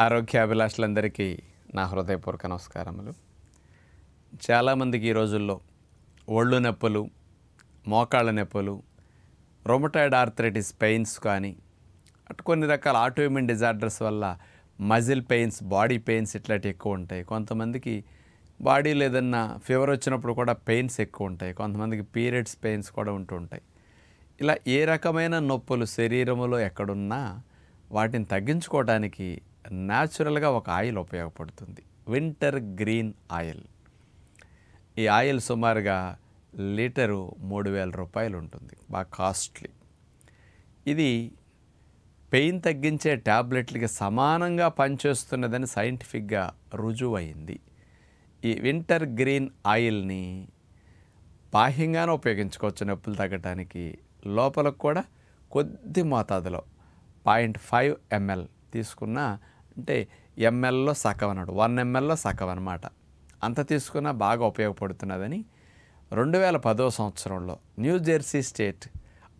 ఆరోగ్యాభిలాషులందరికీ నా హృదయపూర్వక నమస్కారములు. చాలామందికి ఈ రోజుల్లో ఒళ్ళు నొప్పులు మోకాళ్ళ నొప్పులు రొమటాయిడ్ ఆర్థరైటిస్ పెయిన్స్ కానీ అటు కొన్ని రకాల ఆటోఇమ్యూన్ డిజార్డర్స్ వల్ల మజిల్ పెయిన్స్ బాడీ పెయిన్స్ ఇట్లాంటివి ఎక్కువ ఉంటాయి. కొంతమందికి బాడీలో ఏదన్నా ఫీవర్ వచ్చినప్పుడు కూడా పెయిన్స్ ఎక్కువ ఉంటాయి. కొంతమందికి పీరియడ్స్ పెయిన్స్ కూడా ఉంటూ ఉంటాయి. ఇలా ఏ రకమైన నొప్పులు శరీరంలో ఎక్కడున్నా వాటిని తగ్గించుకోవడానికి న్యాచురల్గా ఒక ఆయిల్ ఉపయోగపడుతుంది. Wintergreen oil. ఈ ఆయిల్ సుమారుగా లీటరు మూడు వేల రూపాయలు ఉంటుంది. బాగా కాస్ట్లీ. ఇది పెయిన్ తగ్గించే ట్యాబ్లెట్లకి సమానంగా పనిచేస్తున్నదని సైంటిఫిక్గా రుజువు ఈ వింటర్ గ్రీన్ ఆయిల్ని బాహ్యంగానే ఉపయోగించుకోవచ్చు నొప్పులు తగ్గడానికి లోపలకు కూడా కొద్ది మోతాదులో పాయింట్ ఫైవ్ ఎంఎల్ తీసుకున్న అంటే ఎంఎల్లో సగం అన్నాడు వన్ ఎంఎల్లో సగం అనమాట అంత తీసుకున్నా బాగా ఉపయోగపడుతున్నదని రెండు వేల పదో సంవత్సరంలో న్యూ జెర్సీ స్టేట్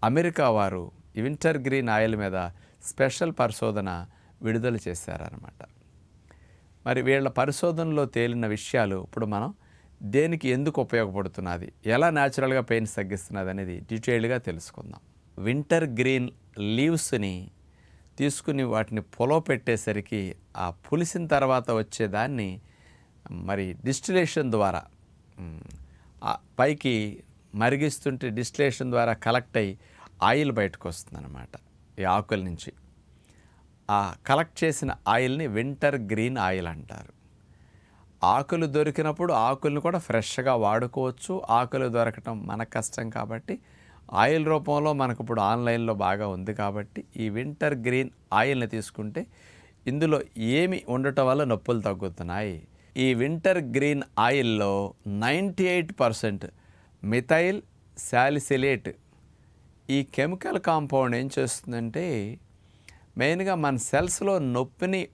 అమెరికా వారు వింటర్ గ్రీన్ ఆయిల్ మీద స్పెషల్ పరిశోధన విడుదల చేశారనమాట మరి వీళ్ళ పరిశోధనలో తేలిన విషయాలు ఇప్పుడు మనం దేనికి ఎందుకు ఉపయోగపడుతున్నది ఎలా న్యాచురల్గా పెయిన్స్ తగ్గిస్తున్నది అనేది డీటెయిల్డ్గా తెలుసుకుందాం. వింటర్ గ్రీన్ లీవ్స్ని తీసుకుని వాటిని పొలో పెట్టేసరికి ఆ పులిసిన తర్వాత వచ్చేదాన్ని మరి డిస్టిలేషన్ ద్వారా. పైకి మరిగిస్తుంటే డిస్టిలేషన్ ద్వారా కలెక్ట్ అయ్యి ఆయిల్ బయటకు వస్తుందన్నమాట ఈ ఆకుల నుంచి. ఆ కలెక్ట్ చేసిన ఆయిల్ని వింటర్ గ్రీన్ ఆయిల్ అంటారు. ఆకులు దొరికినప్పుడు ఆకులను కూడా ఫ్రెష్గా వాడుకోవచ్చు. ఆకులు దొరకటం మనకు కష్టం కాబట్టి ఆయిల్ రూపంలో మనకు ఇప్పుడు ఆన్లైన్లో బాగా ఉంది కాబట్టి ఈ వింటర్ గ్రీన్ ఆయిల్ని తీసుకుంటే ఇందులో ఏమి ఉండటం వల్ల నొప్పులు తగ్గుతున్నాయి? ఈ వింటర్ గ్రీన్ ఆయిల్లో ninety eight percent methyl salicylate. ఈ కెమికల్ కాంపౌండ్ ఏం చేస్తుందంటే మెయిన్గా మన సెల్స్లో నొప్పిని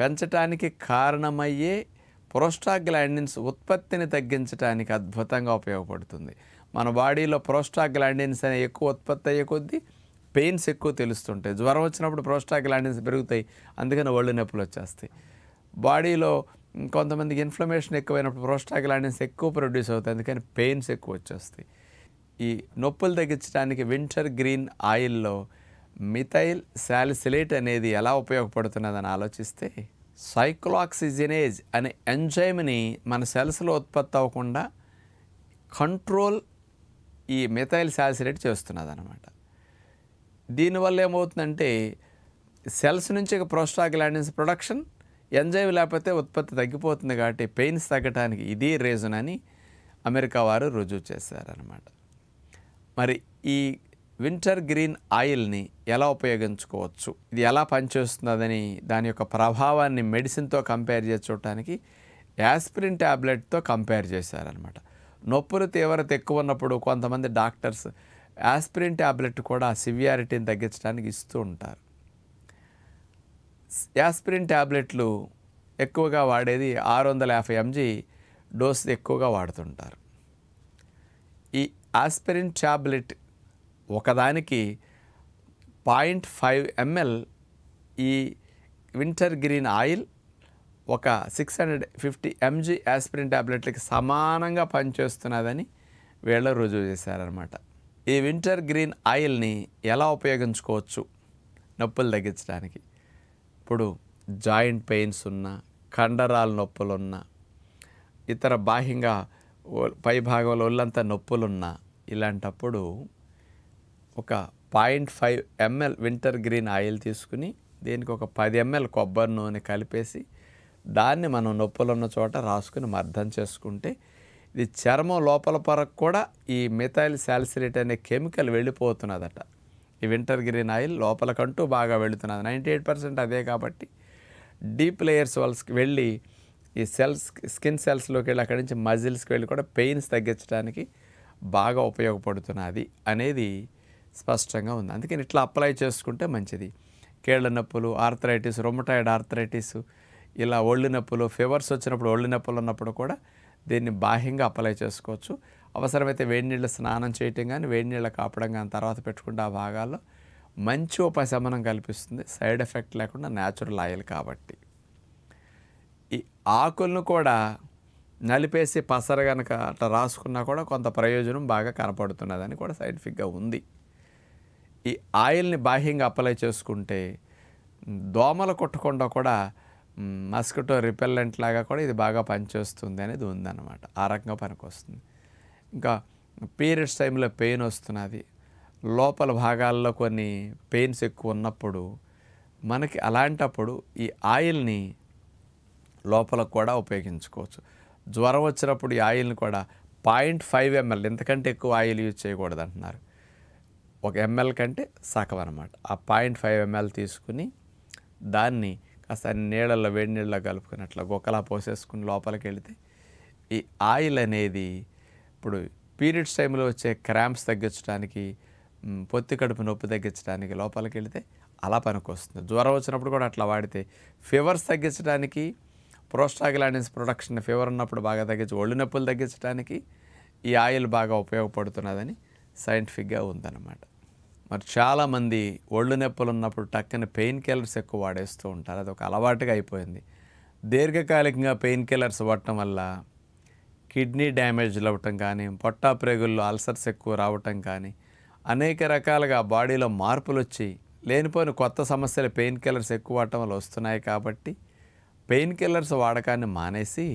పెంచడానికి కారణమయ్యే ప్రోస్టాగ్లాండిన్స్ ఉత్పత్తిని తగ్గించడానికి అద్భుతంగా ఉపయోగపడుతుంది. మన బాడీలో ప్రోస్టాగ్లాండిన్స్ అనే ఎక్కువ ఉత్పత్తి అయ్యే కొద్దీ పెయిన్స్ ఎక్కువ తెలుస్తుంటాయి. జ్వరం వచ్చినప్పుడు ప్రోస్టాగ్లాండిన్స్ పెరుగుతాయి. అందుకని ఒళ్ళు నొప్పులు వచ్చేస్తాయి. బాడీలో కొంతమందికి ఇన్ఫ్లమేషన్ ఎక్కువైనప్పుడు ప్రోస్టాగ్లాండిన్స్ ఎక్కువ ప్రొడ్యూస్ అవుతాయి. అందుకని పెయిన్స్ ఎక్కువ వచ్చేస్తాయి. ఈ నొప్పులు తగ్గించడానికి వింటర్ గ్రీన్ ఆయిల్లో మిథైల్ శాలిసిలేట్ అనేది ఎలా ఉపయోగపడుతున్నదని ఆలోచిస్తే సైక్లాక్సిజనేజ్ అనే ఎంజైమ్ని మన సెల్స్లో ఉత్పత్తి అవ్వకుండా కంట్రోల్ ఈ మిథైల్ శాసిరేట్ చేస్తున్నది అనమాట దీనివల్ల ఏమవుతుందంటే సెల్స్ నుంచి ప్రోస్టాగ్లాండిన్స్ ప్రొడక్షన్ ఎంజైమ్ లేకపోతే ఉత్పత్తి తగ్గిపోతుంది కాబట్టి పెయిన్స్ తగ్గడానికి ఇది రీజన్ అని అమెరికా వారు రుజువు చేశారనమాట మరి ఈ వింటర్ గ్రీన్ ఆయిల్ని ఎలా ఉపయోగించుకోవచ్చు? ఇది ఎలా పనిచేస్తుందని దాని యొక్క ప్రభావాన్ని మెడిసిన్తో కంపేర్ చేసి చూడటానికి యాస్పిరిన్ ట్యాబ్లెట్తో కంపేర్ చేశారనమాట నొప్పులు తీవ్రత ఎక్కువ ఉన్నప్పుడు కొంతమంది డాక్టర్స్ యాస్పిరిన్ ట్యాబ్లెట్ కూడా సివియారిటీని తగ్గించడానికి ఇస్తూ ఉంటారు. యాస్పిరిన్ ట్యాబ్లెట్లు ఎక్కువగా వాడేది ఆరు వందల యాభై ఎంజీ డోస్ ఎక్కువగా వాడుతుంటారు. ఈ ఆస్పిరిన్ ట్యాబ్లెట్ ఒకదానికి పాయింట్ ఫైవ్ ఎంఎల్ ఈ వింటర్ గ్రీన్ ఆయిల్ ఒక six hundred fifty MG aspirin ట్యాబ్లెట్లకి సమానంగా పనిచేస్తున్నదని వీళ్ళు రుజువు చేశారనమాట ఈ వింటర్ గ్రీన్ ఆయిల్ని ఎలా ఉపయోగించుకోవచ్చు? నొప్పులు తగ్గించడానికి. ఇప్పుడు జాయింట్ పెయిన్స్ ఉన్న కండరాల నొప్పులున్న ఇతర బాహ్యంగా పై భాగంలో ఒళ్ళంతా నొప్పులున్న ఇలాంటప్పుడు ఒక point five ML wintergreen oil తీసుకుని దీనికి ఒక పది ఎంఎల్ కొబ్బరి నూనె కలిపేసి దాన్ని మనం నొప్పులున్న చోట రాసుకుని అర్థం చేసుకుంటే ఇది చర్మం లోపల పొరకు కూడా ఈ మిథైల్ శాలిసిలేట్ అనే కెమికల్ వెళ్ళిపోతున్నదట. ఈ వింటర్ గ్రీన్ ఆయిల్ లోపలకంటూ బాగా వెళుతున్నది. నైంటీ ఎయిట్ పర్సెంట్ అదే కాబట్టి డీప్ లేయర్స్ వాళ్ళకి వెళ్ళి ఈ సెల్స్ స్కిన్ సెల్స్లోకి వెళ్ళి అక్కడి నుంచి మజిల్స్కి వెళ్ళి కూడా పెయిన్స్ తగ్గించడానికి బాగా ఉపయోగపడుతున్నది అనేది స్పష్టంగా ఉంది. అందుకని ఇట్లా అప్లై చేసుకుంటే మంచిది. కీళ్ళ నొప్పులు ఆర్థరైటిస్ రొమటాయిడ్ ఆర్థరైటిస్ ఇలా ఒళ్ళు నొప్పులు ఫీవర్స్ వచ్చినప్పుడు ఒళ్ళు నొప్పులు ఉన్నప్పుడు కూడా దీన్ని బాహ్యంగా అప్లై చేసుకోవచ్చు. అవసరమైతే వేడి నీళ్ళ స్నానం చేయటం కానీ వేడి నీళ్ళ కాపడం కానీ తర్వాత పెట్టుకుంటే ఆ భాగాల్లో మంచి ఉపశమనం కల్పిస్తుంది. సైడ్ ఎఫెక్ట్ లేకుండా న్యాచురల్ ఆయిల్ కాబట్టి. ఈ ఆకులను కూడా నలిపేసి పసర కనుక అట్లా రాసుకున్నా కూడా కొంత ప్రయోజనం బాగా కనపడుతున్నదని కూడా సైంటిఫిక్గా ఉంది. ఈ ఆయిల్ని బాహ్యంగా అప్లై చేసుకుంటే దోమలు కుట్టకుండా కూడా మస్కిటో రిపెల్లెంట్ లాగా కూడా ఇది బాగా పనిచేస్తుంది అనేది ఉందన్నమాట. ఆ రకంగా పనికొస్తుంది. ఇంకా పీరియడ్స్ టైంలో పెయిన్ వస్తున్నది. లోపల భాగాల్లో కొన్ని పెయిన్స్ ఎక్కువ ఉన్నప్పుడు మనకి అలాంటప్పుడు ఈ ఆయిల్ని లోపల కూడా ఉపయోగించుకోవచ్చు. జ్వరం వచ్చినప్పుడు ఈ ఆయిల్ని కూడా పాయింట్ ఫైవ్ ఎంఎల్ ఇంతకంటే ఎక్కువ ఆయిల్ యూజ్ చేయకూడదు అంటున్నారు. ఒక ఎంఎల్ కంటే సగం అనమాట ఆ పాయింట్ ఫైవ్ ఎంఎల్ తీసుకుని దాన్ని కాస్త నీళ్ళల్లో వేడి నీళ్ళలో కలుపుకొని అట్లా గొక్కలా పోసేసుకుని లోపలికి వెళితే ఈ ఆయిల్ అనేది ఇప్పుడు పీరియడ్స్ టైంలో వచ్చే క్రాంప్స్ తగ్గించడానికి పొత్తి కడుపు నొప్పి తగ్గించడానికి లోపలికి వెళితే అలా పనికొస్తుంది. జ్వరం వచ్చినప్పుడు కూడా అట్లా వాడితే ఫీవర్స్ తగ్గించడానికి ప్రోస్టాగ్లాండిన్స్ ప్రొడక్షన్ ఫీవర్ ఉన్నప్పుడు బాగా తగ్గించి ఒళ్ళు నొప్పులు తగ్గించడానికి ఈ ఆయిల్ బాగా ఉపయోగపడుతున్నదని సైంటిఫిక్గా ఉందన్నమాట. మరి చాలామంది ఒళ్ళు నొప్పులు ఉన్నప్పుడు టక్కని పెయిన్ కిల్లర్స్ ఎక్కువ వాడేస్తూ ఉంటారు. అది ఒక అలవాటుగా అయిపోయింది. దీర్ఘకాలికంగా పెయిన్ కిల్లర్స్ వాడటం వల్ల కిడ్నీ డ్యామేజ్లు అవ్వటం కానీ పొట్టా ప్రేగుల్లో అల్సర్స్ ఎక్కువ రావటం కానీ అనేక రకాలుగా బాడీలో మార్పులు వచ్చి లేనిపోయిన కొత్త సమస్యలు పెయిన్ కిల్లర్స్ ఎక్కువ వాడటం వల్ల వస్తున్నాయి కాబట్టి పెయిన్ కిల్లర్స్ వాడకాన్ని మానేసి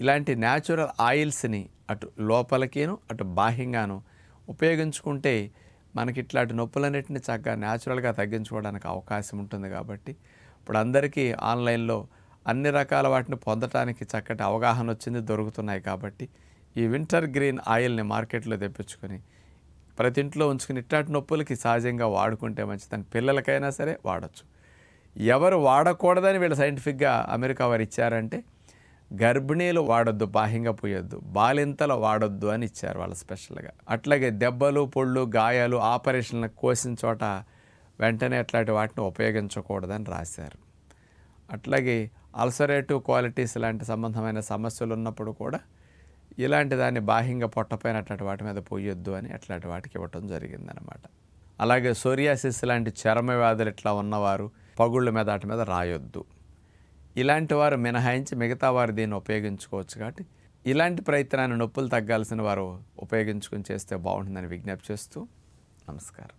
ఇలాంటి న్యాచురల్ ఆయిల్స్ని అటు లోపలికిను అటు బాహ్యంగాను ఉపయోగించుకుంటే మనకి ఇట్లాంటి నొప్పులన్నింటినీ చక్కగా న్యాచురల్గా తగ్గించుకోవడానికి అవకాశం ఉంటుంది కాబట్టి ఇప్పుడు అందరికీ ఆన్లైన్లో అన్ని రకాల వాటిని పొందటానికి చక్కటి అవగాహన వచ్చింది దొరుకుతున్నాయి కాబట్టి ఈ వింటర్ గ్రీన్ ఆయిల్ని మార్కెట్లో తెప్పించుకొని ప్రతి ఇంట్లో ఉంచుకుని ఇట్లాంటి నొప్పులకి సహజంగా వాడుకుంటే మంచిదని పిల్లలకైనా సరే వాడచ్చు. ఎవరు వాడకూడదని వీళ్ళు సైంటిఫిక్గా అమెరికా వారు ఇచ్చారంటే గర్భిణీలు వాడొద్దు బాహ్యంగా పోయొద్దు. బాలింతలు వాడొద్దు అని ఇచ్చారు వాళ్ళు స్పెషల్గా. అట్లాగే దెబ్బలు పొళ్ళు గాయాలు ఆపరేషన్లకు కోసిన చోట వెంటనే అట్లాంటి వాటిని ఉపయోగించకూడదని రాశారు. అట్లాగే అల్సరేటివ్ క్వాలిటీస్ లాంటి సంబంధమైన సమస్యలు ఉన్నప్పుడు కూడా ఇలాంటి దాన్ని బాహ్యంగా పొట్టపైన అట్లాంటి వాటి మీద పోయొద్దు అని అట్లాంటి వాటికి ఇవ్వటం జరిగిందనమాట అలాగే సోరియాసిస్ లాంటి చర్మ వ్యాధులు ఇట్లా ఉన్నవారు పగుళ్ళ మీద వాటి మీద రాయొద్దు. ఇలాంటి వారు మినహాయించి మిగతా వారు దీన్ని ఉపయోగించుకోవచ్చు కాబట్టి ఇలాంటి ప్రయత్నాన్ని నొప్పులు తగ్గాల్సిన వారు ఉపయోగించుకుని చేస్తే బాగుంటుందని విజ్ఞప్తి చేస్తూ నమస్కారం.